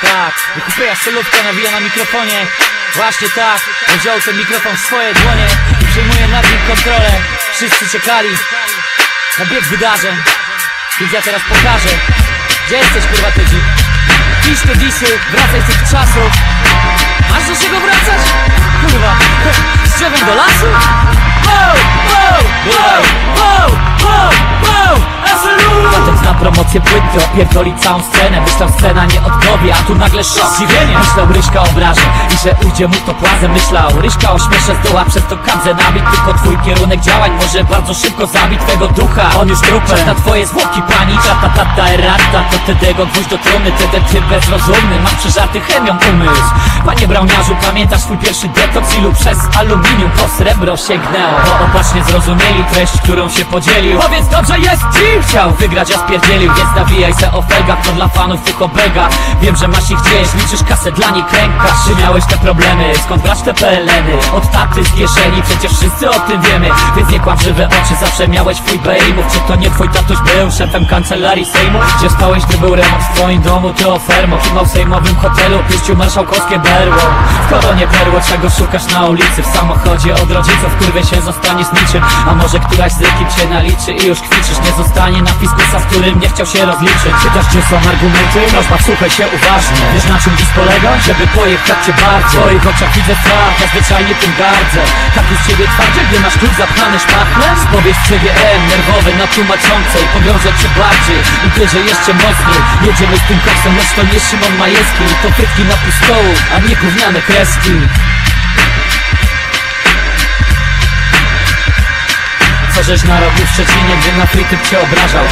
Tak, wykupiła solówka, nawija na mikrofonie Właśnie tak, on wziął ten mikrofon w swoje dłonie I przejmuje nad nim kontrolę Wszyscy czekali na bieg wydarzeń Więc ja teraz pokażę Gdzie jesteś kurwa ty? Pisz te disy, wracaj z tych czasów Masz do czego wracać? Kurwa, z drzewem do lasu? Promocję płyt, opierdoli całą scenę Myślał scena nie odpowie, a tu nagle szok. Zdziwienie, myślał Ryśka obrażę I że ujdzie mu to płazem. Myślał Ryśka ośmieszę z doła przez to kamzę nabić. Tylko twój kierunek działań może bardzo szybko zabić twego ducha. On już trupem na twoje zwłoki pani Ta ta ta errata, to tedego gwóźdź do trumny Tedy ty bezrozumny, masz przeżarty chemią umysł. Panie Brauniarzu, pamiętasz swój pierwszy detoks? Ilu przez aluminium po srebro sięgnęło? Bo opacznie zrozumieli treść, którą się podzielił. Powiedz dobrze jest ci! Chciał wygrać, a spierdzielił. Więc nawijaj se o felgach, to dla fanów tych obega Wiem, że masz ich gdzieś, liczysz kasę dla nich rękasz Czy miałeś te problemy, skąd brać te PLN-y? Od taty z kieszeni, przecież wszyscy o tym wiemy. Więc nie kłam żywe oczy, zawsze miałeś twój bejmów Czy to nie twój tatuś był szefem kancelarii Sejmu? Gdzie spałeś, gdy był remont w twoim domu, ty o fermo w sejmowym hotelu, piścił marszałkowskie berło. W koronie perło, czego szukasz na ulicy? W samochodzie od rodziców, kurwie się zostaniesz niczym. A może któraś z ekip cię naliczy i już kwiczysz? Nie zostanie na fiskusa, z którym nie chciał się rozliczyć Pytasz, gdzie są argumenty? Prośba, słuchaj się uważnie. Wiesz na czym dziś polega? Żeby pojechać cię bardzo. W twoich oczach widzę strach, ja zwyczajnie tym gardzę. Taki z ciebie twardzie, gdy masz klucz zapchany szpachlem Spowiedź CGM, nerwowy na tłumaczącej Pogrążę cię bardziej. Bierze jeszcze mocniej. Jedziemy z tym koksem, lecz to nie Szymon Majewski. To frytki na pół stołu, a nie gówniane kreski. Co żeś narobił w Szczecinie, gdy na frytyp cię obrażał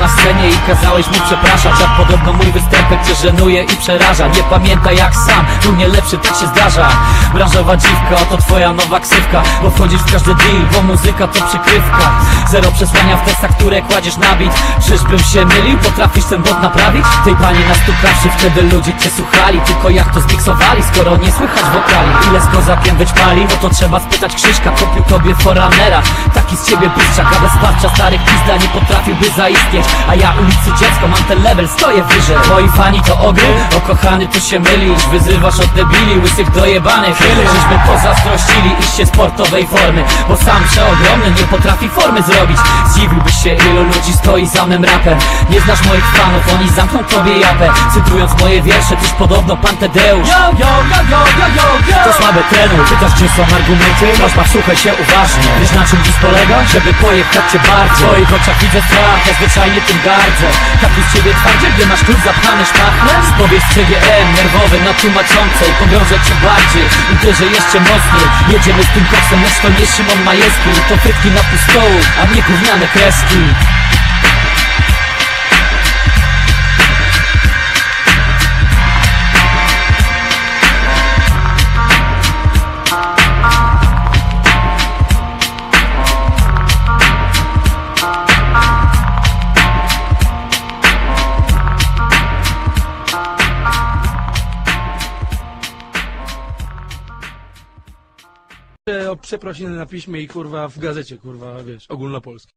na scenie i kazałeś mu przepraszać A podobno mój występek cię żenuje i przeraża. Nie pamiętaj jak sam, był nie lepszy, tak się zdarza. Branżowa dziwka, oto twoja nowa ksywka Bo wchodzisz w każdy deal, bo muzyka to przykrywka. Zero przesłania w tekstach, które kładziesz na bit Czyżbym się mylił, potrafisz ten bot naprawić? Tej pani nastukawszy, wtedy ludzie cię słuchali. Tylko jak to zmiksowali, skoro nie słychać wokali Ile z kozakiem wyćpali, no to trzeba spytać Krzyśka Kupił tobie foranera, taki z ciebie bystrzak A bez wsparcia starych pizda nie potrafiłby zaistnieć A ja ulicy dziecko, mam ten level, stoję wyżej. Moi fani to ogry, o kochany tu się mylisz. Wyzywasz od debili, łysych dojebanych Żeśmy pozazdrościli iście sportowej formy. Bo sam przeogromny nie potrafi formy zrobić. Zdziwiłbyś się ilu ludzi stoi za mym rapem. Nie znasz moich fanów, oni zamkną tobie japę. Cytując moje wiersze, tyś podobno pan Tadeusz. Yo, yo, yo, yo, yo, yo, yo. To słabe trenuj, pytasz gdzie są argumenty? Prośba, słuchaj się uważnie. Wiesz na czym dziś polega? Żeby pojechać cię bardzo. W twoich oczach widzę strach, ja zwyczajnie tym gardzę. Taki z ciebie twardzie, gdy masz klucz zapchany szpachlem Spowiedź CGM, nerwowy na tłumaczącej Pogrążę cię bardziej bierze jeszcze mocniej. Jedziemy z tym koksem, lecz to nie Szymon Majewski. To frytki na pół stołu, a nie gówniane kreski o przeprosiny na piśmie i kurwa w gazecie, kurwa, wiesz, ogólnopolskiej.